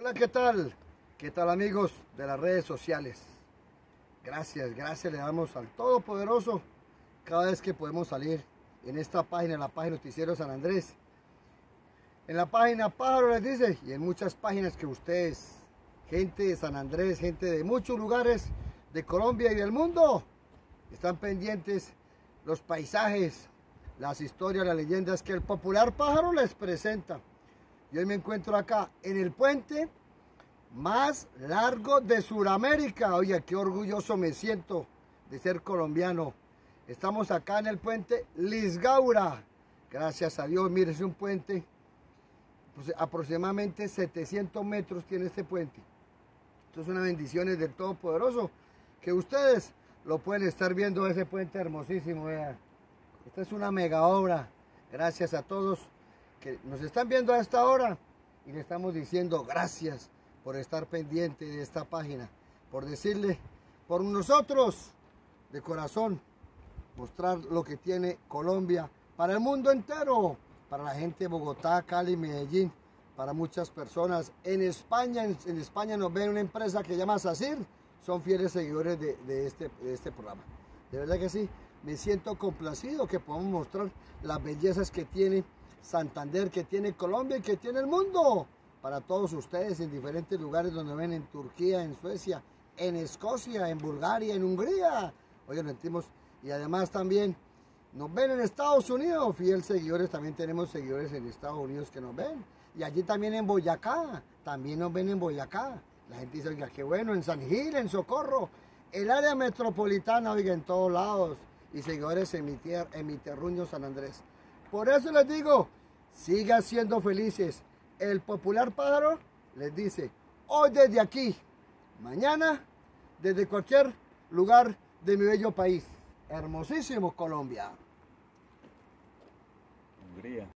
Hola, ¿qué tal? ¿Qué tal amigos de las redes sociales? Gracias, gracias le damos al Todopoderoso cada vez que podemos salir en esta página, en la página Noticiero San Andrés. En la página Pájaro les dice, y en muchas páginas que ustedes, gente de San Andrés, gente de muchos lugares de Colombia y del mundo, están pendientes los paisajes, las historias, las leyendas que el popular pájaro les presenta. Y hoy me encuentro acá en el puente más largo de Sudamérica. Oye, qué orgulloso me siento de ser colombiano. Estamos acá en el puente Lisgaura. Gracias a Dios, mire, es un puente, pues, aproximadamente 700 metros tiene este puente. Esto es una bendición del Todopoderoso, que ustedes lo pueden estar viendo ese puente hermosísimo. Esta es una mega obra. Gracias a todos que nos están viendo a esta hora y le estamos diciendo gracias por estar pendiente de esta página, por decirle, por nosotros, de corazón, mostrar lo que tiene Colombia para el mundo entero, para la gente de Bogotá, Cali, Medellín, para muchas personas. En España, en, España nos ven una empresa que se llama SACIR, son fieles seguidores de, este, de este programa. De verdad que sí, me siento complacido que podamos mostrar las bellezas que tiene Santander, que tiene Colombia y que tiene el mundo. Para todos ustedes en diferentes lugares donde ven en Turquía, en Suecia, en Escocia, en Bulgaria, en Hungría. Oye, sentimos. Y además también nos ven en Estados Unidos. Fiel seguidores, también tenemos seguidores en Estados Unidos que nos ven. Y allí también en Boyacá, también nos ven en Boyacá. La gente dice, oiga, qué bueno, en San Gil, en Socorro, el área metropolitana, oiga, en todos lados. Y seguidores en en mi terruño San Andrés. Por eso les digo, sigan siendo felices. El popular pájaro les dice, hoy desde aquí, mañana desde cualquier lugar de mi bello país. Hermosísimo Colombia. Hungría.